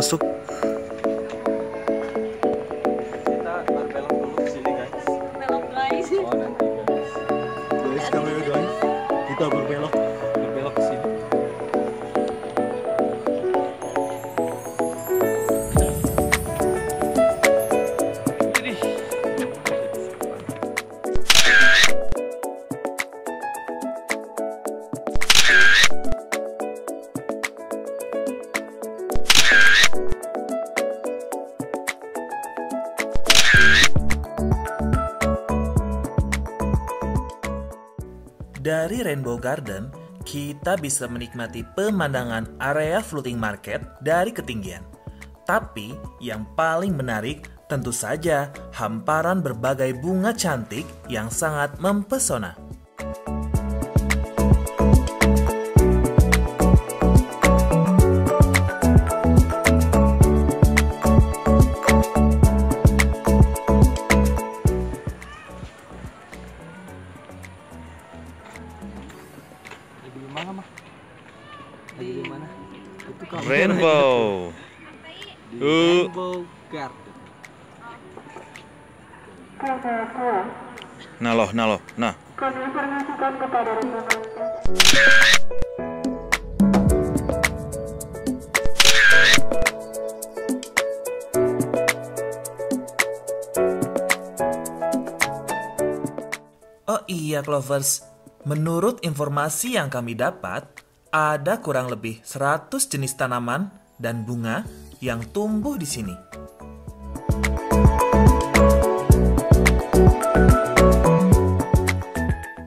Masuk. Kita Dari Rainbow Garden, kita bisa menikmati pemandangan area floating market dari ketinggian. Tapi yang paling menarik tentu saja hamparan berbagai bunga cantik yang sangat mempesona. Di mana? Itu kamera. Rainbow. Di Uh. Rainbow Garden. Nah loh, nah loh, nah. Oh iya Clovers, menurut informasi yang kami dapat, ada kurang lebih 100 jenis tanaman dan bunga yang tumbuh di sini.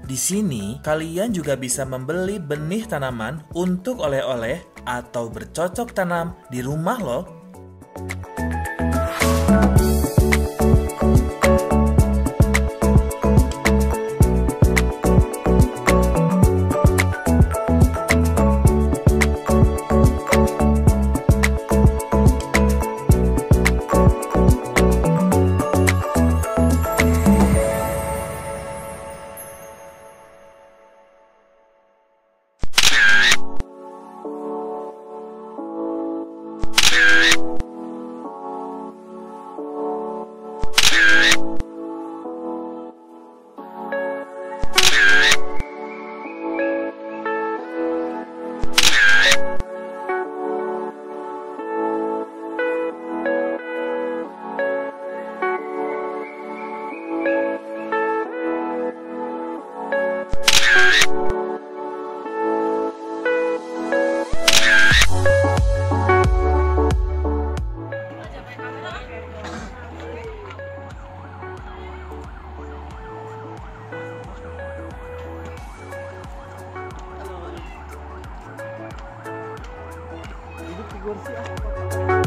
Di sini, kalian juga bisa membeli benih tanaman untuk oleh-oleh atau bercocok tanam di rumah loh. Itu